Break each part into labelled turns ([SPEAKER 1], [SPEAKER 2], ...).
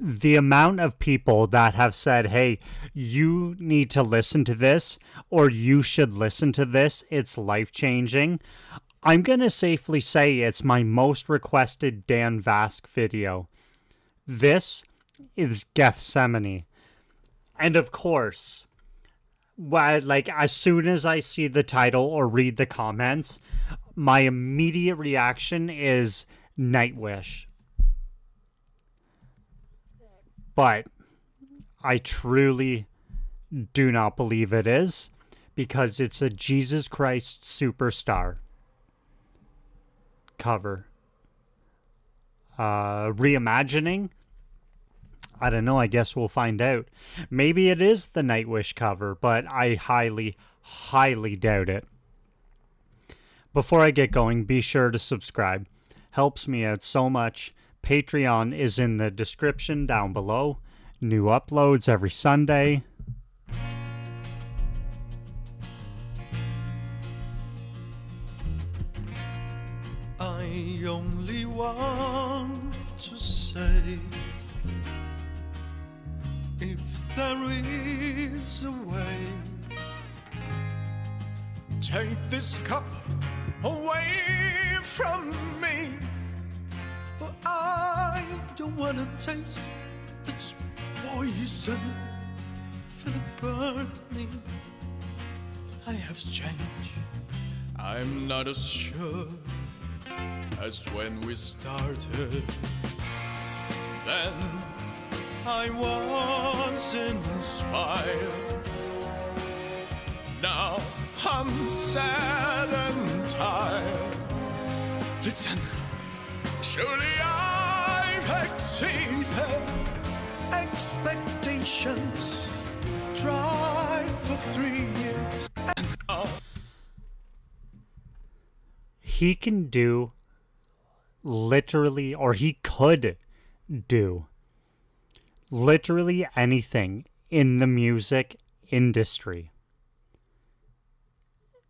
[SPEAKER 1] the amount of people that have said, hey, you need to listen to this or you should listen to this, it's life changing. I'm going to safely say it's my most requested Dan Vasc video. This is Gethsemane. And of course, like as soon as I see the title or read the comments, my immediate reaction is Nightwish. But I truly do not believe it is because it's a Jesus Christ Superstar cover. Uh, reimagining I don't know. I guess we'll find out. Maybe it is the Nightwish cover, but I highly, highly doubt it. Before I get going, be sure to subscribe. Helps me out so much. Patreon is in the description down below. New uploads every Sunday. I only want to say if there is a way. Take this cup away from me, for I don't want to taste its poison. Feel it burn me. I have changed. I'm not as sure as when we started. Then I was inspired. Now I'm sad and tired. Listen, surely Expectations. For three years. he can do literally, or he could do literally anything in the music industry.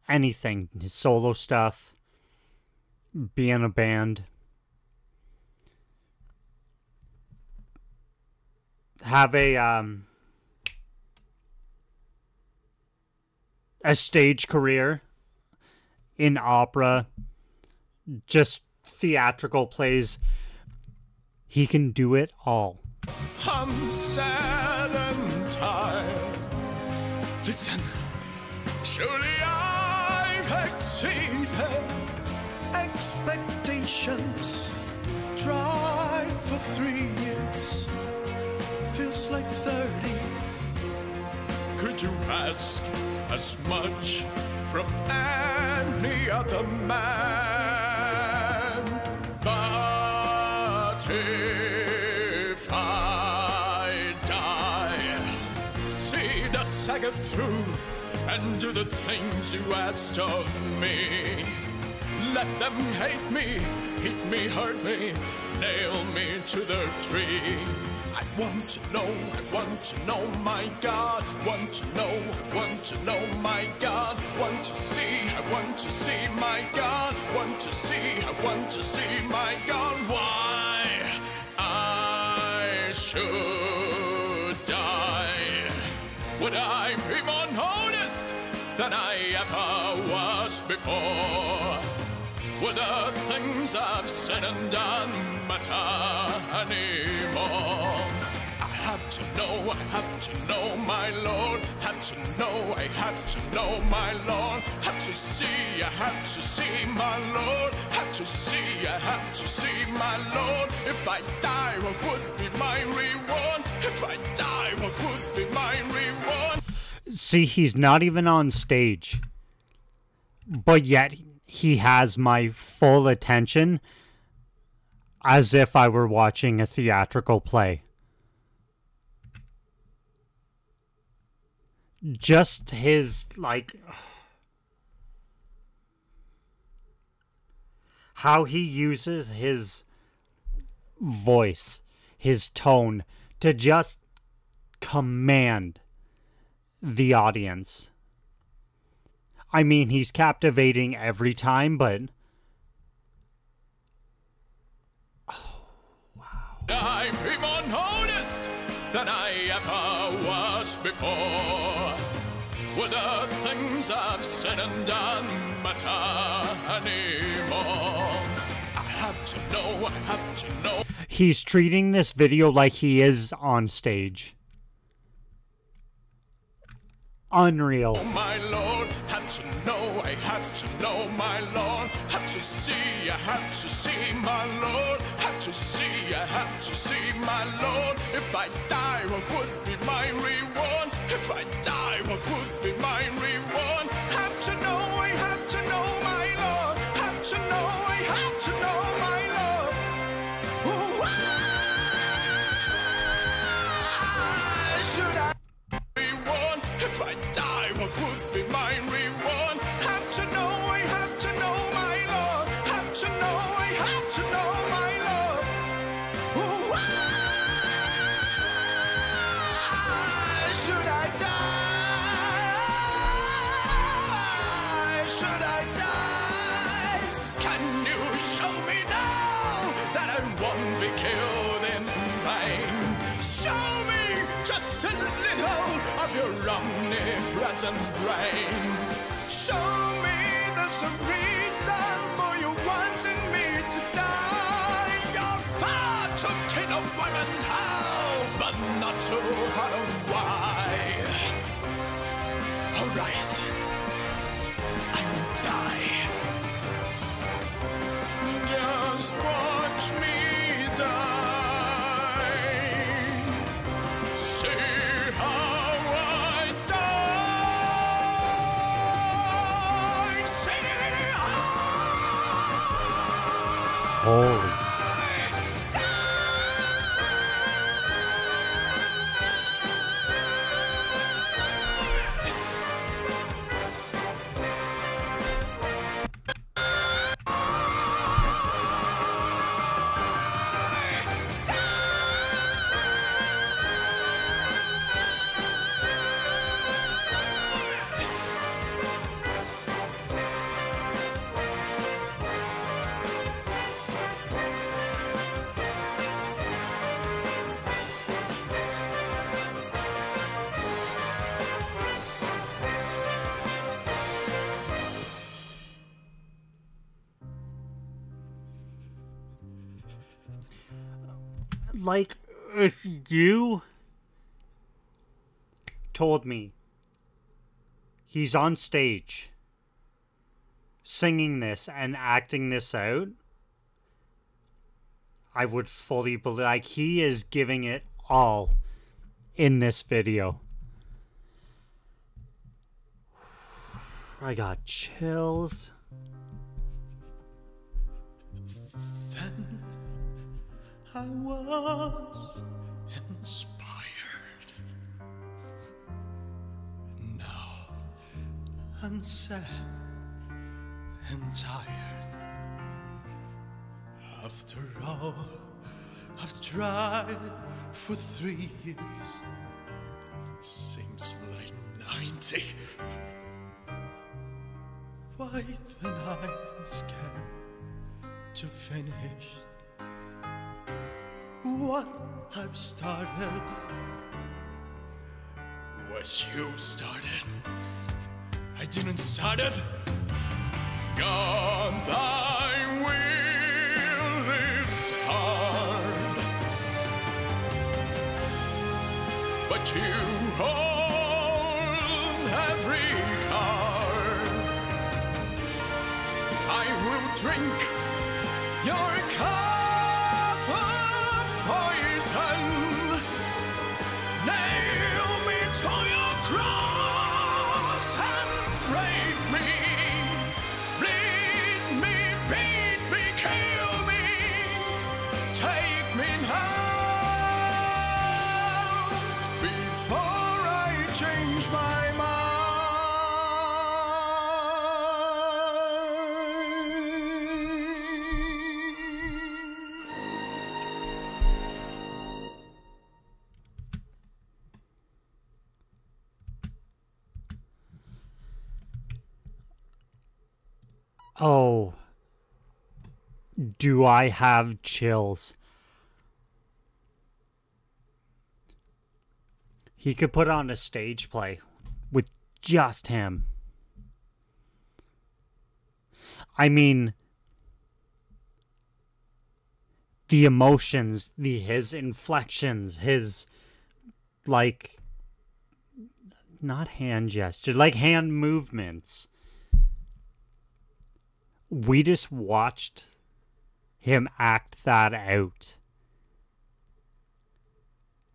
[SPEAKER 1] Anything, his solo stuff, be in a band, have a um a stage career in opera, just theatrical plays. He can do it all. I'm sad and tired. Listen, surely I've exceeded expectations. For three years, You ask as much from any other man? But if I die, see the saga through and do the things you asked of me. Let them hate me, hit me, hurt me, nail me to the tree. I want to know, I want to know, my God. Want to know, I want to know, my God. Want to see, I want to see, my God. Want to see, I want to see, my God. Why I should die? Would I be more noticed than I ever was before? The things I've said and done matter anymore? I have to know, I have to know, my Lord. Have to know, I have to know, my Lord. Have to see, I have to see, my Lord. Have to see, I have to see, my Lord. If I die, what would be my reward? If I die, what would be my reward? See, he's not even on stage. But yet, he has my full attention as if I were watching a theatrical play. Just his, like, how he uses his voice, his tone to just command the audience. I mean, he's captivating every time, but. Oh, wow. I'm ever was before. Would the things I've said and done matter anymore? I have to know, I have to know.
[SPEAKER 2] He's treating this video like he is on stage. Unreal.
[SPEAKER 1] Oh, my Lord, to know, I to know, my Lord. To see, I to see, my Lord. To see, I to see, my Lord. If I die, what would be my reward? If I die, what would be omnipresent brain. Show me there's a reason for you wanting me to die. You're far too keen of women how, but not too hard
[SPEAKER 2] Holy. Like, if you told me he's on stage singing this and acting this out, I would fully believe like he is giving it all in this video. I got chills.
[SPEAKER 1] I was inspired. Now I'm sad and tired. After all, I've tried for three years. Seems like ninety. Why then I'm scared to finish what I've started. Was you started? I didn't start it. God, thy will is hard, but you hold every card. I will drink your cup Nail
[SPEAKER 2] Oh. Do I have chills? He could put on a stage play with just him. I mean, the emotions, the his inflections, his like not hand gestures, like hand movements. We just watched him act that out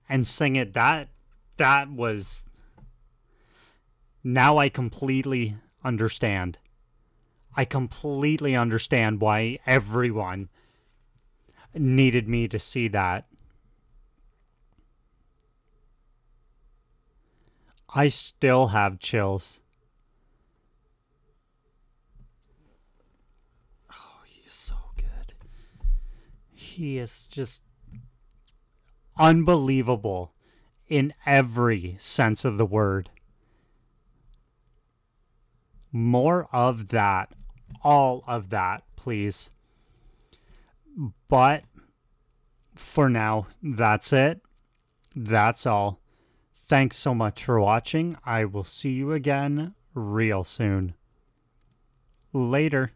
[SPEAKER 2] and sing it that that was now I completely understand. I completely understand why everyone needed me to see that. I still have chills. Oh, he's so good. He is just unbelievable in every sense of the word. More of that. All of that, please. But for now, that's it. That's all. Thanks so much for watching. I will see you again real soon. Later.